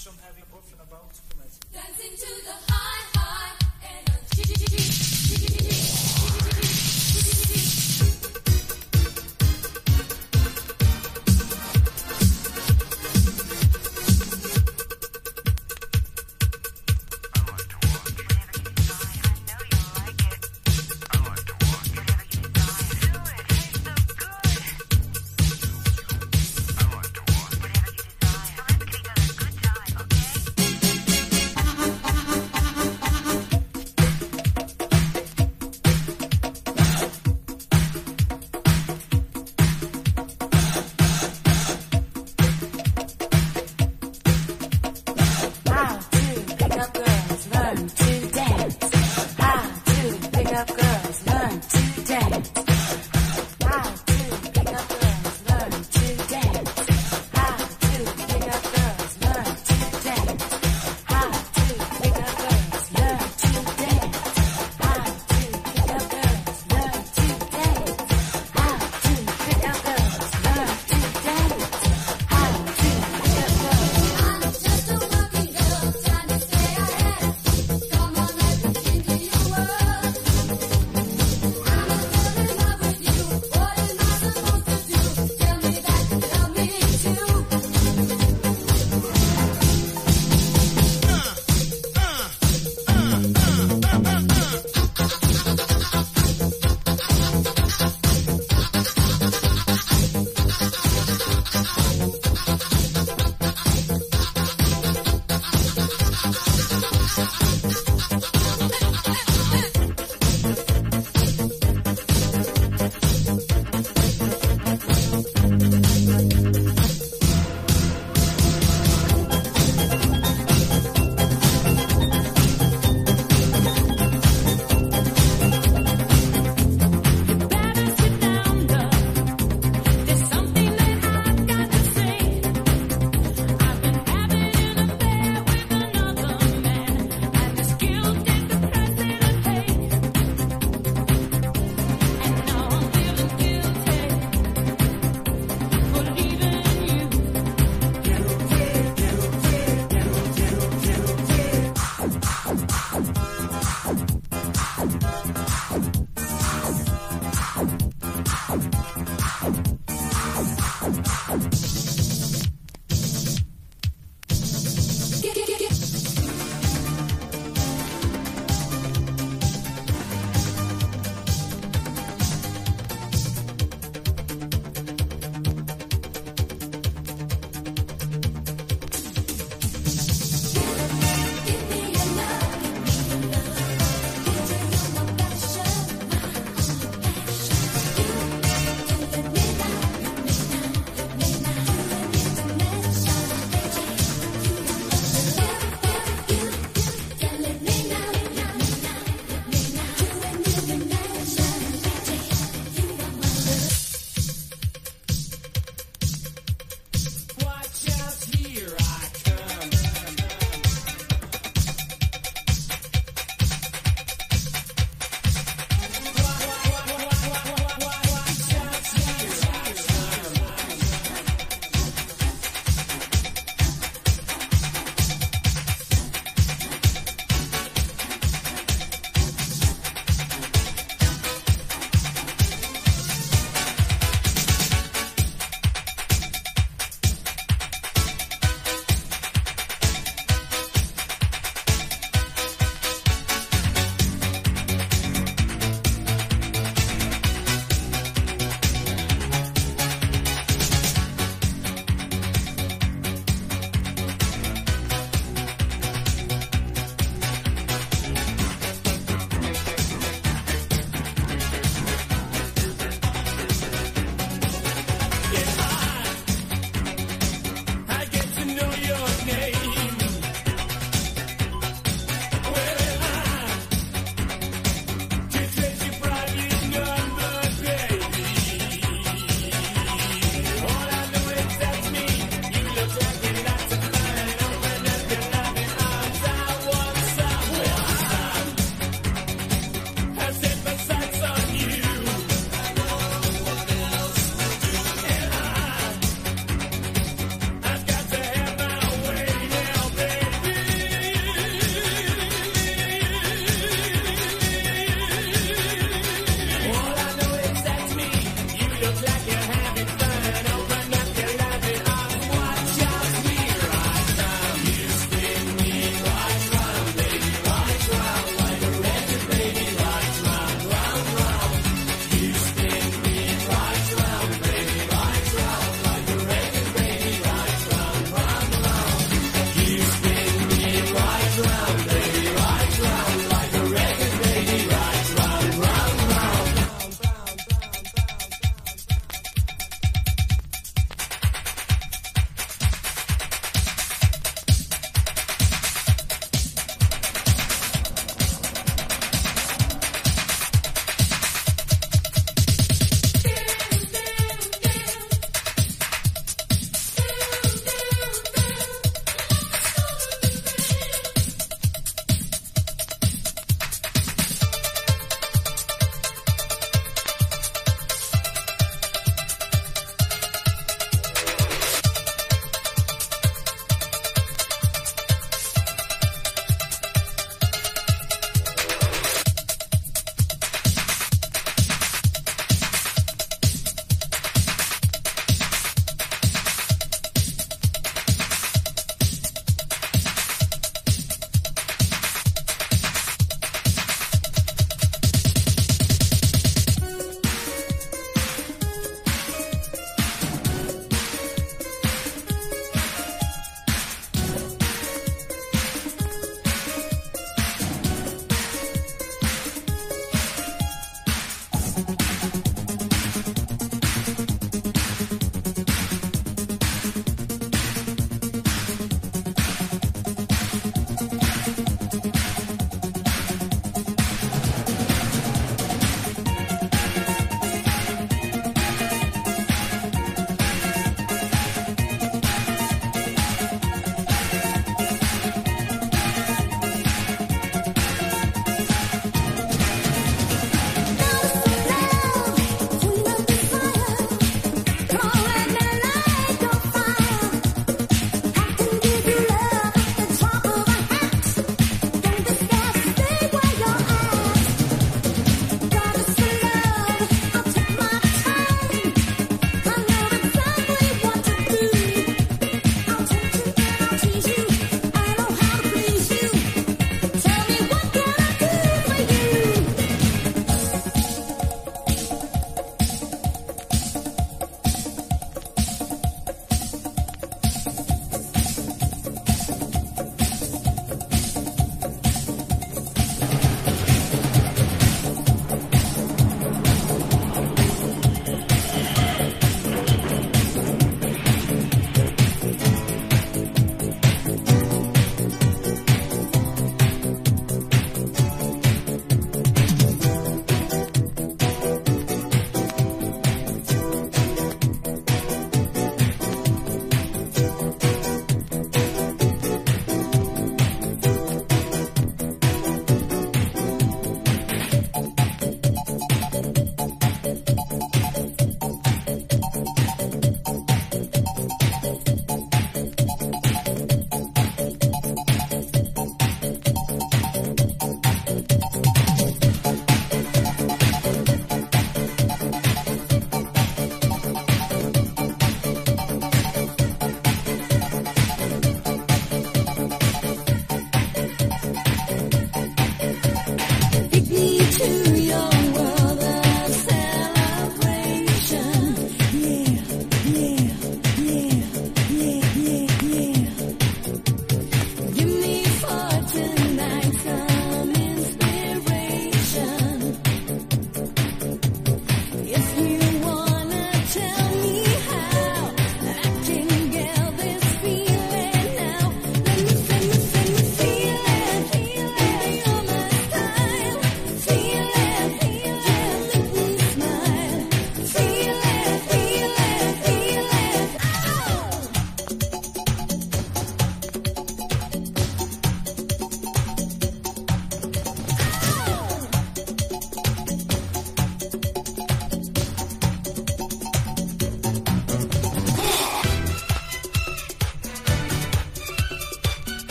some heavy puffing about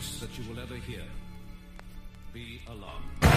voice that you will ever hear. Be alarmed.